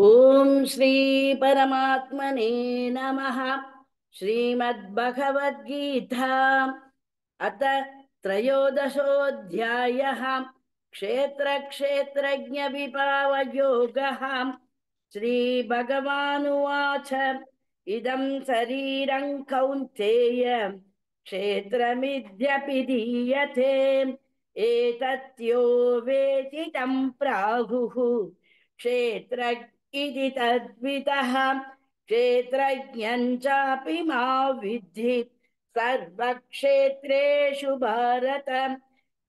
ॐ श्री परमात्मने नमः। श्रीमद्भगवद्गीता। अथ त्रयोदशोऽध्यायः। क्षेत्रक्षेत्रज्ञविभावयोगः। श्रीभगवानुवाच। इदं शरीरं कौन्तेय। क्षेत्रमिद्यपि दीयते। एतत्यो वेति तं प्राहुः। क्षेत्र इति तद्वितः क्षेत्रज्ञम् चापि मा विद्धि सर्वक्षेत्रेषु भारत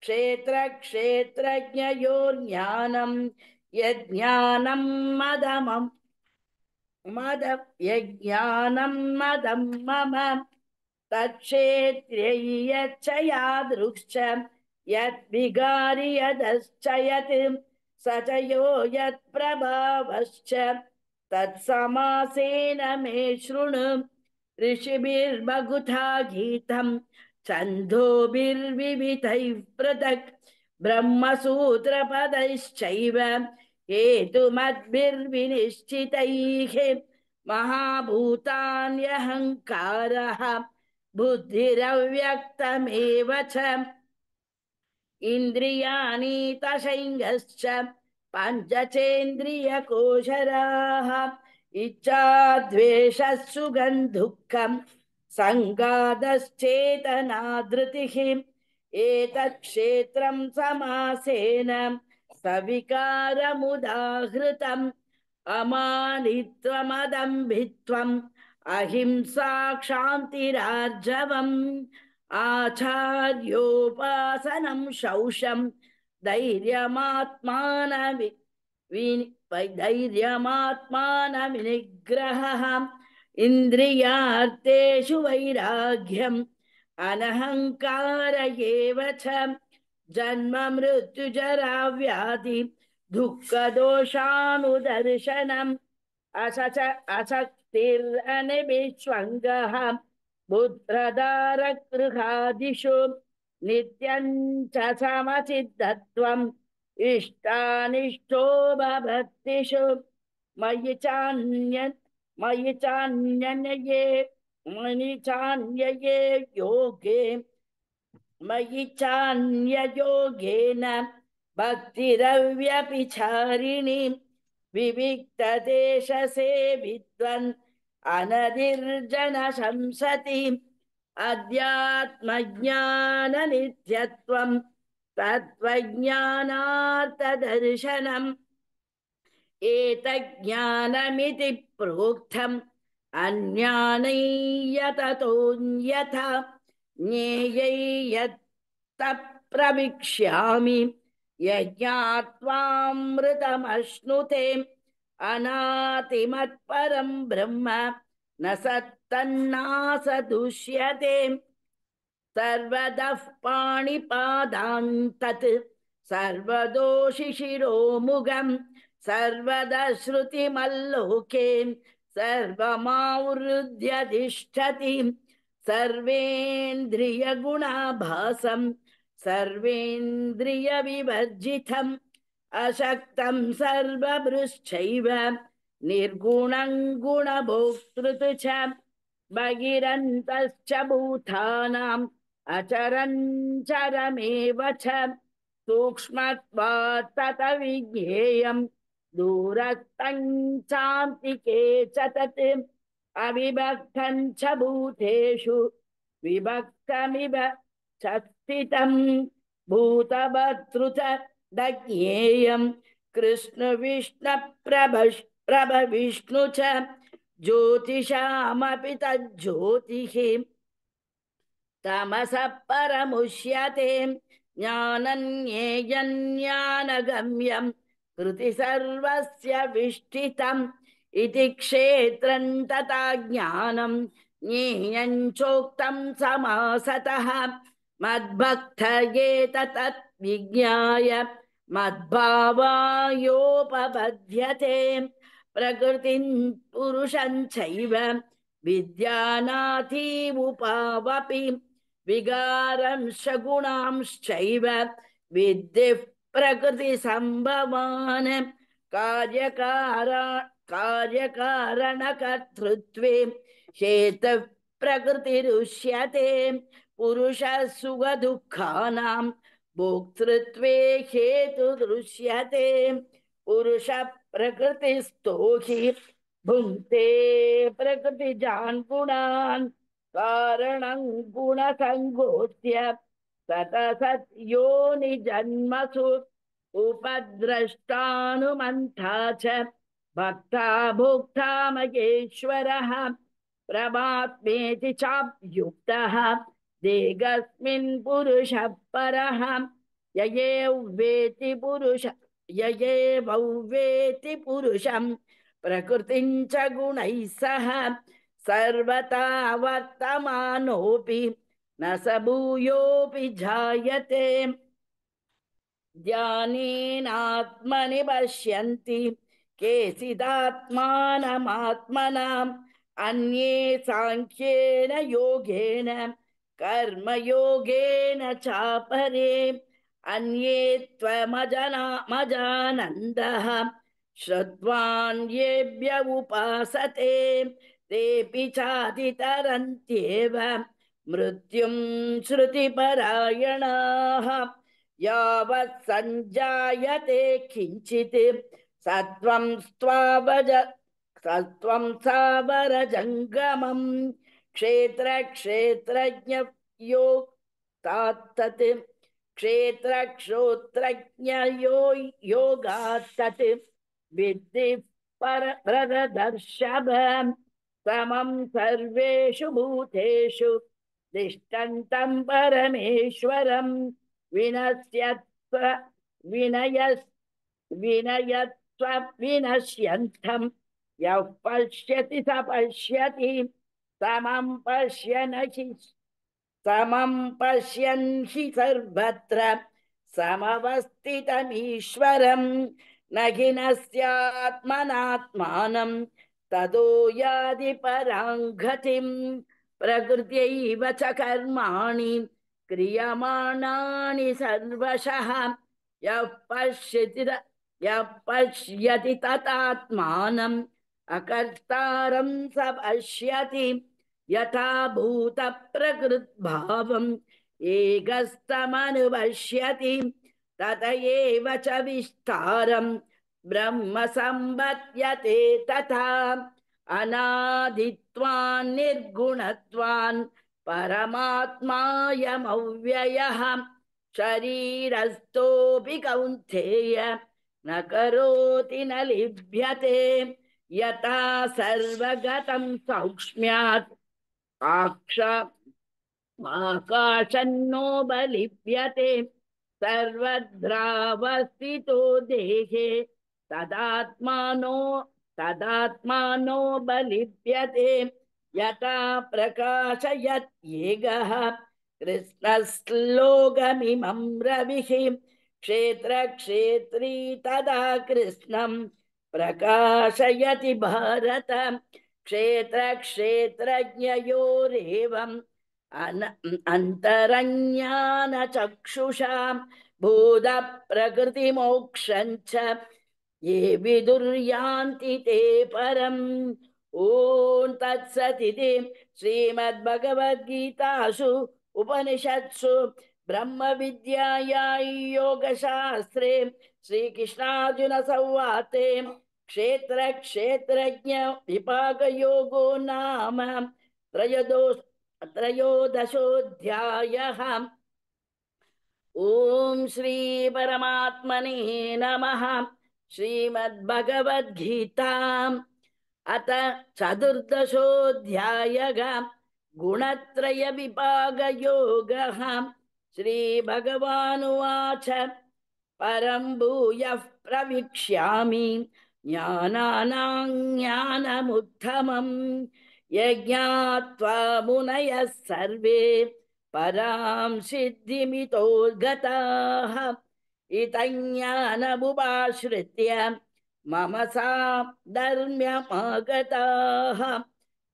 क्षेत्रक्षेत्रज्ञयोर्ज्ञानम् यज्ञानं मदमम् मद यज्ञानं मदं मम तत्क्षेत्र्यै यच्च यादृश्च यद्विगारि यदश्च यत् स च यो यत्प्रभावश्च तत्समासेन मे शृणु। ऋषिभिर्बहुधा गीतम्। छन्दोभिर्विविधैः पृथक्। ब्रह्मसूत्रपदैश्चैव। हेतुमद्भिर्विनिश्चितैः। महाभूतान्यहङ्कारः। बुद्धिरव्यक्तमेव च। इन्द्रियाणि तशैङ्गश्च पञ्चचेन्द्रियकोशराः इच्छाद्वेषः सुगन्धुःखम् सङ्गादश्चेतना धृतिः एतत् क्षेत्रं समासेन सविकारमुदाहृतम् अमानित्वमदम्भित्वम् अहिंसा क्षान्तिरार्जवम् आचार्योपासनं शौषं धैर्यमात्मानवि धैर्यमात्मानविनिग्रहः। इन्द्रियार्थेषु वैराग्यम् अनहङ्कार एव च। जन्म मृत्युजरा व्याधि दुःखदोषानुदर्शनम् असच असक्तिरनिविष्वङ्गः बुद्ध्रदारगृहादिषु नित्यम् च समचिद्धत्वम् इष्टानिष्टो भवत्तिषु मयि चान्य मयि चान्यनये मयि चान्यये योगे। मयि चान्ययोगेन भक्तिरव्यपिचारिणि विविक्तदेशसेवित्वन् अनधिर्जनशंसति अध्यात्मज्ञाननित्यत्वं तत्त्वज्ञानार्थदर्शनम् एतज्ज्ञानमिति प्रोक्तम् अन्यानैयततोऽन्यथा ज्ञेयैयत्तप्रविक्ष्यामि यज्ञात्वामृतमश्नुते अनातिमत्परं ब्रह्म न सत्तन्नासदुष्यते सर्वतः पाणिपादान्तत् सर्वदोषिशिरोमुगम् सर्वदा श्रुतिमल्लोके सर्वमावृद्ध्यधिष्ठति सर्वेन्द्रियगुणाभासम् सर्वेन्द्रियविवर्जितम् अशक्तं सर्वभृश्चैव, निर्गुणं गुणभोक्तृ च, बहिरन्तश्च भूतानाम् अचरञ्चरमेव च सूक्ष्मत्वात् तत विज्ञेयम् दूरस्थं चान्तिके च तत् अविभक्तं च भूतेषु, विभक्तमिव च भूतभर्तृ च दज्ञेयम् कृष्णविष्णप्रभष् प्रभविष्णु च ज्योतिषामपि तज्ज्योतिः तमसः परमुष्यते ज्ञानन्येयज्ञानगम्यम् कृति सर्वस्य विष्ठितम् इति क्षेत्रं तथा ज्ञानम् ज्ञेयम् चोक्तम् समासतः। मद्भक्त ये तत् विज्ञाय मद्भावायोपपद्यते प्रकृतिं पुरुषञ्चैव विद्यानाथीमुपावपि। विगारंश्च गुणांश्चैव विद्धिः प्रकृतिसम्भवान्। कार्यकारा कार्यकारणकर्तृत्वे हेतुः प्रकृतिरुष्यते। पुरुषसुखदुःखानां भोक्तृत्वे हेतु दृश्यते। पुरुष प्रकृति स्तोखी भुंक्ते प्रकृति जान गुणान, कारण गुण संगोत्य सत सत योनि जन्मसु उपद्रष्टानुमन्था च भक्ता भोक्ता महेश्वरः प्रमात्मेति चाप्युक्तः। देगस्मिन् पुरुषः परः ययेवेति पुरुष ययेवौवेति पुरुषं, प्रकृतिं च गुणैः सह, सर्वथा वर्तमानोऽपि, न स भूयोऽपि जायते। ध्यानेनात्मनि पश्यन्ति, केचिदात्मानमात्मनाम्, अन्ये साङ्ख्येन योगेन कर्मयोगेन चापरे अन्ये त्वमजनामजानन्दः श्रुत्वान्येभ्य उपासते तेऽपि चातितरन्त्येव मृत्युं श्रुतिपरायणाः। यावत् सञ्जायते किञ्चित्। सत्वं स्त्वावज सत्वं सावरजङ्गमं क्षेत्रक्षेत्रज्ञ यो तात्तत् क्षेत्रक्षोत्रज्ञयो योगात्तत् विद्धि पर प्रदर्शभ समं सर्वेषु भूतेषु तिष्ठन्तं परमेश्वरं विनश्यत्व विनयस् विनयत्व विनश्यन्तं यः पश्यति स पश्यति समं पश्यन् हि समं पश्यन् हि सर्वत्र समवस्थितमीश्वरं न हि नस्यात्मनात्मानं ततो यादि गतिं प्रकृत्यैव च कर्माणि क्रियमाणानि सर्वशः यः पश्यति यः पश्यति ततात्मानम् अकर्तारं स पश्यति यथा भूतप्रकृद्भावम्। एकस्तमनुपश्यति तत एव च विस्तारं ब्रह्म सम्पद्यते तथा अनादित्वान् निर्गुणत्वान् परमात्मायमव्ययः। शरीरस्थोऽपि कौन्तेय न करोति न लिभ्यते यथा सर्वगतं सौक्ष्म्यात्। आकाशन्नो बलिभ्यते सर्वद्रावस्थितो देहे। तदात्मानो तदात्मानो बलिभ्यते यथा प्रकाशयत् येगः। कृष्णश्लोकमिमं रविः। क्षेत्रक्षेत्री तदा कृष्णं प्रकाशयति भारत क्षेत्रक्षेत्रज्ञयोरेवम्। अन अन्तरज्ञानचक्षुषा भूतप्रकृतिमोक्षञ्च ये विदुर्यान्ति ते परम्। ॐ तत्सदिति श्रीमद्भगवद्गीतासु उपनिषत्सु। ब्रह्मविद्याया योगशास्त्रे श्रीकृष्णार्जुनसंवाते क्षेत्रक्षेत्रज्ञ विपाकयोगो नाम त्रयोदो त्रयोदशोऽध्यायः ॐ श्रीपरमात्मने नमः श्रीमद्भगवद्गीताम् अथ चतुर्दशोऽध्यायः गुणत्रयविभागयोगः श्रीभगवानुवाच परं भूयः प्रविक्ष्यामि ज्ञानानां ज्ञानमुत्तमम् यज्ञात्वा मुनयः सर्वे परां सिद्धिमितो गताः। इतज्ञानमुपाश्रित्य मम सा धर्म्यमागताः।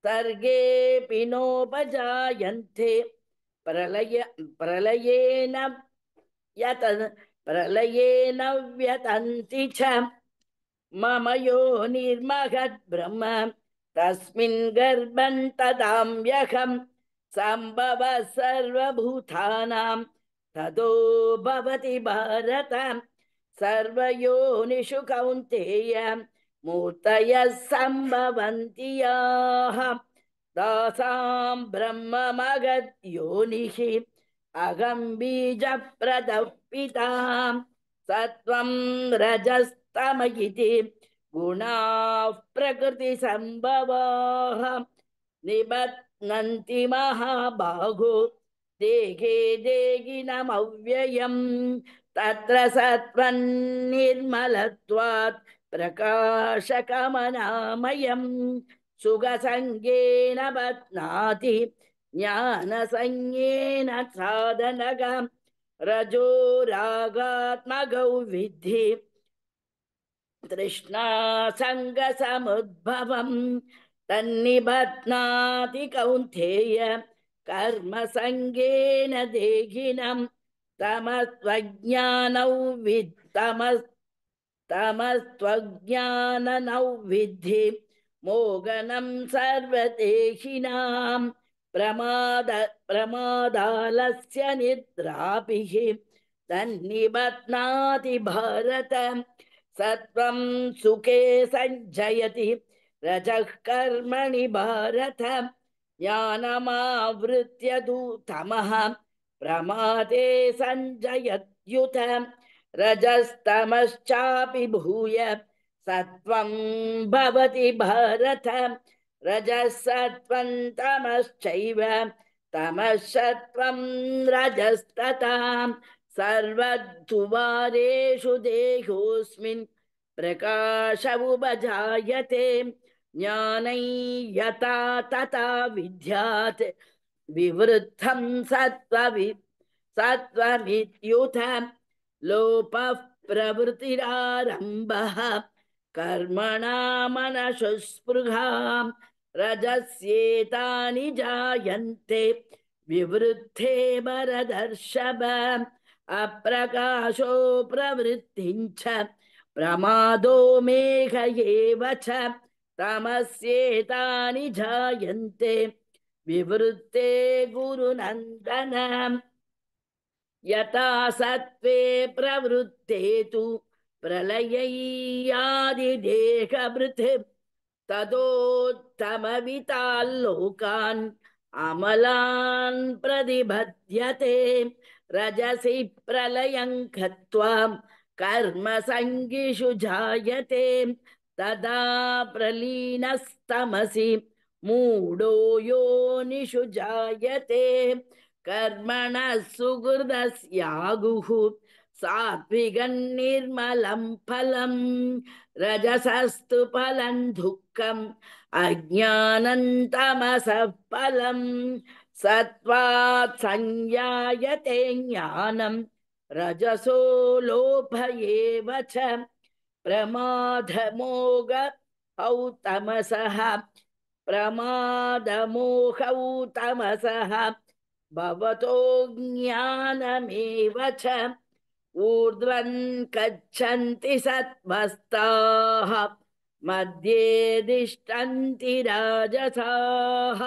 सर्गेऽपि नोपजायन्ते प्रलय, प्रलयेन यत प्रलयेन व्यतन्ति च। मम यो निर्महद्ब्रह्म तस्मिन् गर्भं तदाम्यहम् सम्भव सर्वभूतानां ततो भवति भारत। सर्वयोनिषु कौन्तेय मूर्तयः सम्भवन्ति याः। तासां ब्रह्ममगद्योनिः अहं बीजप्रदः पिता। सत्त्वं रजस्तम इति गुणाः प्रकृतिसम्भवाः। निबध्नन्ति महाबाहो देहे देहिनमव्ययम्। तत्र सत्त्वन्निर्मलत्वात् प्रकाशकमनामयम्। सुखसङ्गेन बध्नाति ज्ञानसंज्ञेन साधनगम्। रजो रागात्मगौ विद्धि तृष्णा सङ्गसमुद्भवम् तन्निबध्नाति कौन्तेय कर्मसङ्गेन देहिनम् तमस्त्वज्ञानौ वित्तमस् तमस्त्वज्ञाननौ विद्धि मोगनं सर्वदेहिनां प्रमाद प्रमादालस्य निद्राभिः तन्निबध्नाति भारत सत्त्वं सुखे सञ्जयति रजः कर्मणि भारत, ज्ञानमावृत्य तु तमः प्रमादे रजस्तमश्चापि भूय। सत्त्वं भवति भारत। रजः तमश्चैव। तमः सत्त्वं रजस्तथा। सर्वद्वारेषु देहोऽस्मिन् प्रकाश उपजायते ज्ञानै यथा तथा विद्यात्। विवृद्धं सत्त्ववि, सत्त्वमित्युत लोपः प्रवृत्तिरारम्भः कर्मणा मनसु स्पृहाम् रजस्येतानि जायन्ते, विवृद्धे भरदर्शभ अप्रकाशो प्रवृत्तिञ्च प्रमादो मेघ एव च तमस्येतानि जायन्ते विवृत्ते गुरुनन्दन। यथा सत्त्वे प्रवृत्ते तु प्रलयैयादिदेहभृत् तदोत्तमविताल्लोकान् अमलान् प्रतिबध्यते रजसि प्रलयं गत्वा कर्मसङ्गिषु जायते, तदा प्रलीनस्तमसि मूढो योनिषु जायते। कर्मणः सुहृदस्यागुः सात्विकन्निर्मलं फलम् रजसस्तु फलं दुःखम् अज्ञानन्तमसः फलम् सत्त्वात् संज्ञायते ज्ञानं रजसो लोभ एव च प्रमादमोग औ तमसः प्रमादमोहौ तमसः भवतो ज्ञानमेव च ऊर्ध्वन् गच्छन्ति सत्त्वस्ताः मध्ये तिष्ठन्ति राजसाः।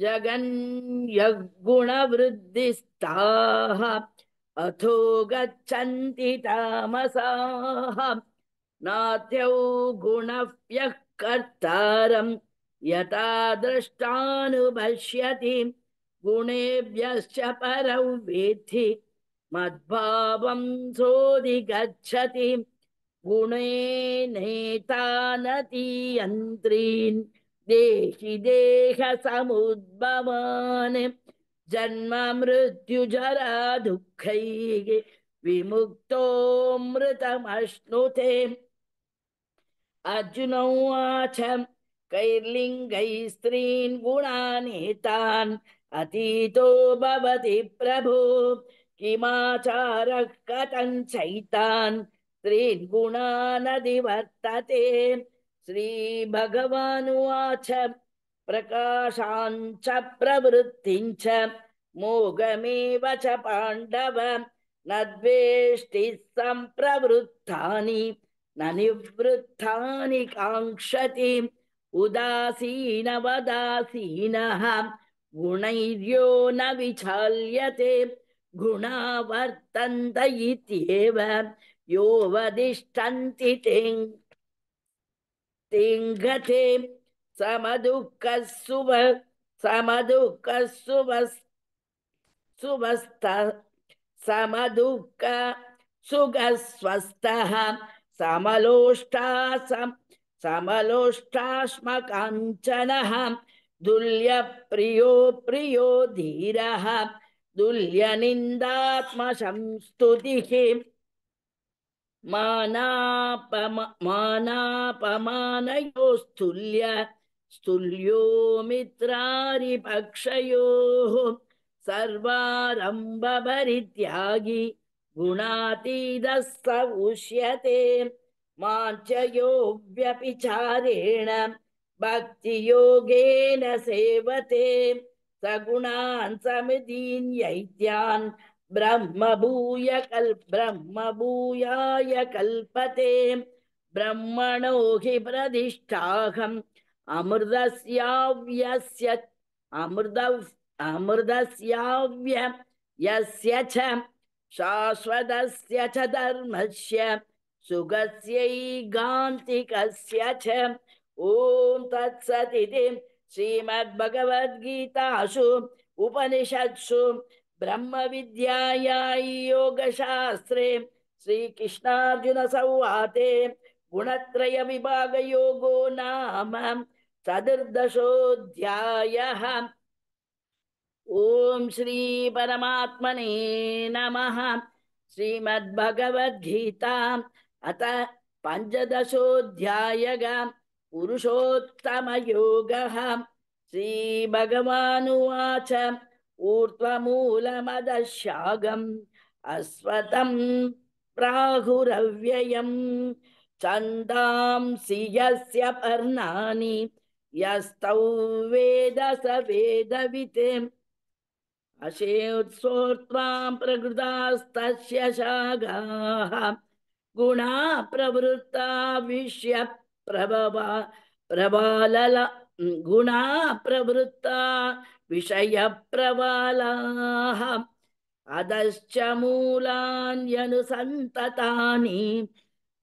जगन्यगुणवृद्धिस्ताः अथो गच्छन्ति तामसाः। नाथ्यौ गुणप्यः कर्तारं यथा दृष्टानुपश्यति। गुणेभ्यश्च परौ वेत्ति। मद्भावं सोऽधिगच्छति। गुणेनेतानतीयन्त्रीन् देहि देहसमुद्भवान् जन्म मृत्युजरा दुःखैः विमुक्तोऽमृतमश्नुते अर्जुनोवाच कैर्लिङ्गैः स्त्रीन् गुणानेतान् अतीतो भवति प्रभो किमाचारः कथञ्चैतान् स्त्रीन् गुणानधिवर्तते श्रीभगवानुवाच प्रकाशाञ्च प्रवृत्तिञ्च मोगमेव च पाण्डव न द्वेष्टि सम्प्रवृत्तानि न निवृत्तानि काङ्क्षति उदासीनवदासीनः गुणैर्यो न विचाल्यते गुणा वर्तन्त इत्येव यो वदिष्ठन्ति तेङ् तिङ्गते समदुःखः सुव समदुःखः सुवस् सुवस्त समदुःख सुखस्वस्थः समलोष्टा सम समलोष्टाश्मकाञ्चनः दुल्यप्रियो प्रियो धीरः दुल्यनिन्दात्मसंस्तुतिः मानापम मानापमानयोस्तुल्य स्तुल्यो मित्रारिपक्षयोः सर्वारम्भपरित्यागी गुणातीतः स उष्यते। माञ्चयो व्यपिचारेण भक्तियोगेन सेवते। सगुणान् समितीन्यैत्यान् ब्रह्म भूय कल ब्रह्म भूयाय कल्पते। ब्रह्मणो हि प्रतिष्ठाहम्। अमृतस्याव्यस्य, अमृत, अमृतस्याव्य, यस्य च, शाश्वतस्य च धर्मस्य सुखस्यैगान्तिकस्य च। ॐ तत्सदिति श्रीमद्भगवद्गीतासु, उपनिषत्सु ब्रह्मविद्याया योगशास्त्रे श्रीकृष्णार्जुनसंवादे गुणत्रयविभागयोगो नाम चतुर्दशोऽध्यायः। ॐ श्रीपरमात्मने नमः। श्रीमद्भगवद्गीता अथ पञ्चदशोऽध्यायग पुरुषोत्तमयोगः। श्रीभगवानुवाच ऊर्ध्वमूलमदशागम् अस्वतं प्राहुरव्ययम्। छन्दांसि यस्य पर्णानि यस्तौ वेद स वेदवित्। अशेत्सोत्वां प्रकृतास्तस्य शागाः गुणा प्रवृत्ता विश्य प्रभवा प्रबालल குணா பிரவருத்தா விஷய பிரபாலாக அதச்ச மூலான்யனுசந்ததானி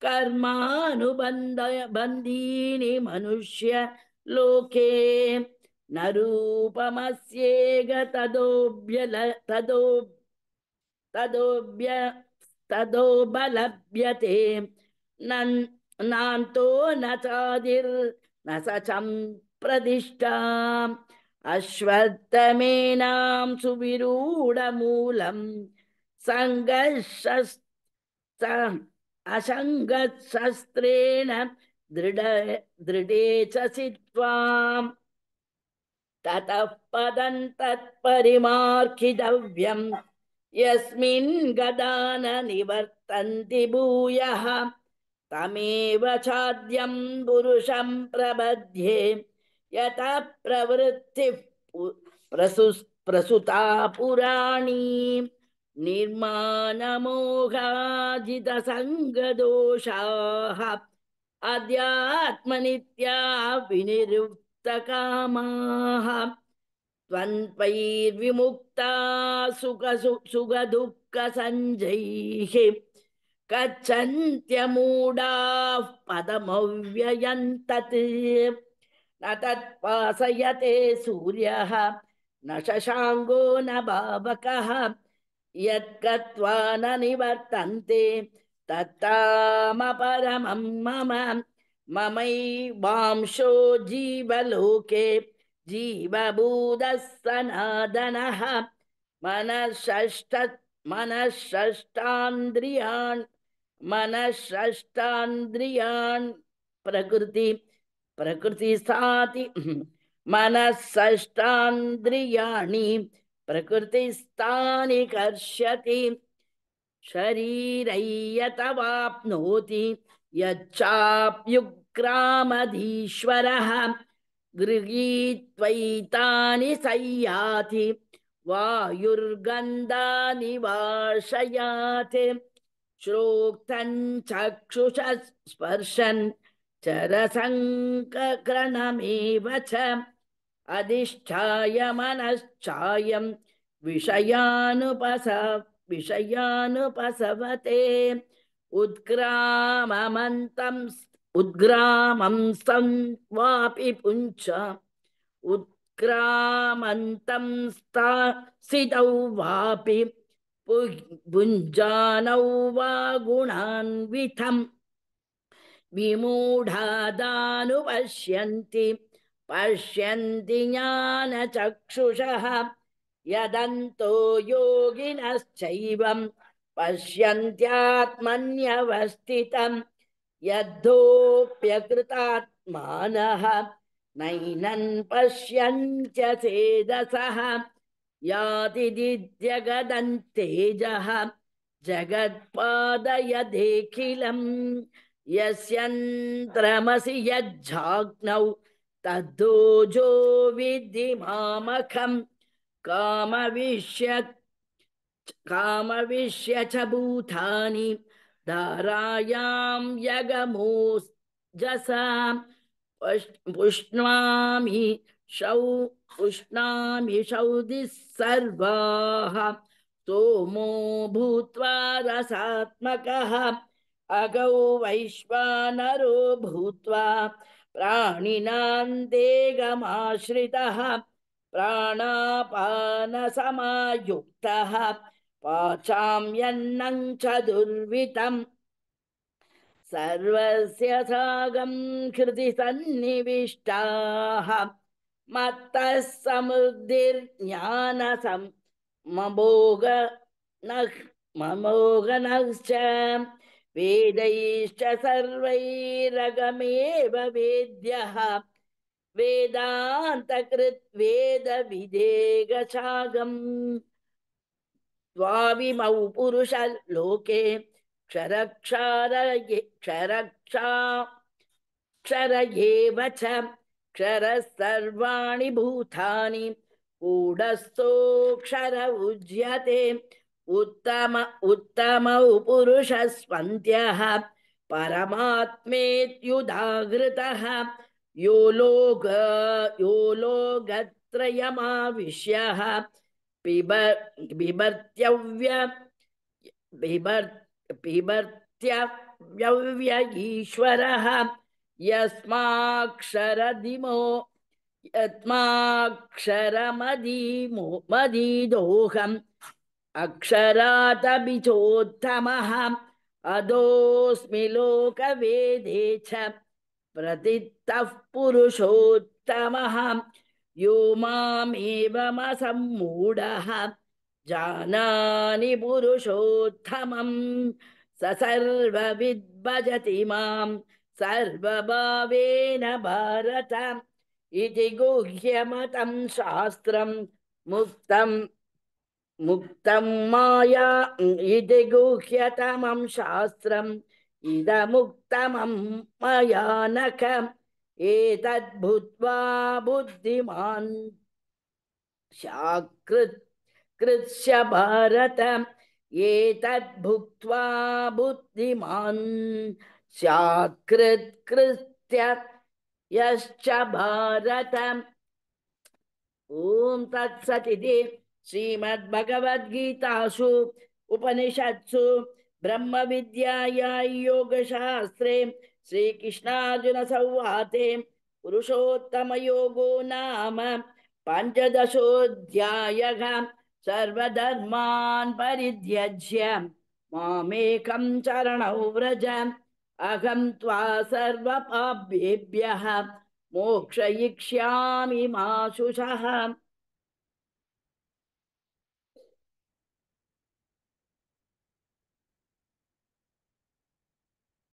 கர்மானுபந்த பந்தீனி மனுஷ்ய லோகே நரூபமஸ்யேக ததோபியல ததோ ததோபிய ததோபலப்யதே நன் நாந்தோ ந சாதிர் ந சம் प्रतिष्ठा अश्वत्थमेनां सुविरूढमूलं सङ्घर्ष असङ्गशस्त्रेण दृढ दृढे च सित्वाम् ततः पदं तत्परिमार्खितव्यम् यस्मिन् गदा न निवर्तन्ति भूयः। तमेव चाद्यं पुरुषं प्रबध्ये यतः प्रवृत्तिः प्रसु प्रसुता पुराणी निर्माणमोघाजितसङ्गदोषाः अध्यात्मनित्या विनिरुक्तकामाः त्वन्पैर्विमुक्ता सुखसु सुखदुःखसञ्जैः गच्छन्त्यमूढाः पदमव्ययन्तत् न तत्पासयते सूर्यः न शशाङ्को न भावकः यद्गत्वा न निवर्तन्ते तत्तामपरमं मम। ममैवांशो जीवलोके जीवभूतः सनातनः मनःषष्ठ मनःषष्ठान्द्रियान् मनःषष्ठान्द्रियान् प्रकृति। प्रकृतिस्थाति मनःषष्ठान्द्रियाणि प्रकृतिस्थानि कर्ष्यति। शरीरैयतवाप्नोति यच्चाप्युग्रामधीश्वरः गृहीत्वैतानि संयाति वायुर्गन्धानि श्रोक्तम् चक्षुष स्पर्शन् चरसङ्करणमेव च अधिष्ठाय मनश्चायं विषयानुपस विषयानुपसवते। उत्क्राममन्तम् उद्ग्रामं सं वापि पुञ्च। उत्क्रामन्तं स्थितौ वापि भुञ्जानौ वा गुणान्वितम् विमूढादानुपश्यन्ति। पश्यन्ति ज्ञानचक्षुषः। यदन्तो योगिनश्चैवं पश्यन्त्यात्मन्यवस्थितम्। यद्धोऽप्यकृतात्मानः। नैनन् पश्यन्त्य चेदसः यातिदिद्यगदन्तेजः। जगत्पादयदेखिलम् यस्यन्त्रमसि यज्जाग्नौ तद्धोजो विद्धि मामखम् कामविश्य कामविश्य च भूतानि धारायां यगमोजसां पुष्णामि पुष्णामि सर्वाः सोमो भूत्वा रसात्मकः अगौ वैश्वानरो भूत्वा प्राणिनां देगमाश्रितः प्राणापानसमायुक्तः पाचाम्यन्नं च दुर्वितम् सर्वस्य सागं हृदि सन्निविष्टाः। मत्तः समृद्धिर्ज्ञानसं ममोग ममोगनश्च वेदैश्च सर्वैरगमेव वेद्यः वेदान्तकृत् वेदविदेगशागम् द्वाविमौ पुरुष लोके क्षरक्षार क्षरक्षा क्षर एव च क्षरः सर्वाणि भूतानि कूढस्थोऽक्षर उज्यते उत्तम उत्तमौ पुरुषस्वन्त्यः परमात्मेत्युदाहृतः। यो लोक यो लोकत्रयमाविश्यः पिब बिभर्त्यव्य बिभर् बिभर्त्यव्यव्य ईश्वरः यस्माक्षरदिमो यस्माक्षरमदीमो मदीदोहम् अक्षरादभिचोत्तमः अधोऽस्मि लोकवेदे च प्रतित्तः पुरुषोत्तमः। यो मामेवमसम्मूढः। जानानि पुरुषोत्तमम्। स सर्वविद्भजति मां सर्वभावेन भारत इति गुह्यमतं शास्त्रं मुक्तम् मुक्तं माया इति गुह्यतमं शास्त्रम् इदमुक्तमं मया नख एतद्भूत्वा बुद्धिमान्। शाकृत् कृत्स्य भारत एतद्भुक्त्वा बुद्धिमान्। स्यात्कृत्कृत्य यश्च भारत। ॐ तत्सदिति श्रीमद्भगवद्गीतासु उपनिषत्सु ब्रह्मविद्याया योगशास्त्रे श्रीकृष्णार्जुनसंवादे पुरुषोत्तमयोगो नाम पञ्चदशोऽध्यायः सर्वधर्मान् परित्यज्य मामेकं चरणौ व्रज अहं त्वा सर्वपाप्येभ्यः मोक्षयिष्यामि मा शुचः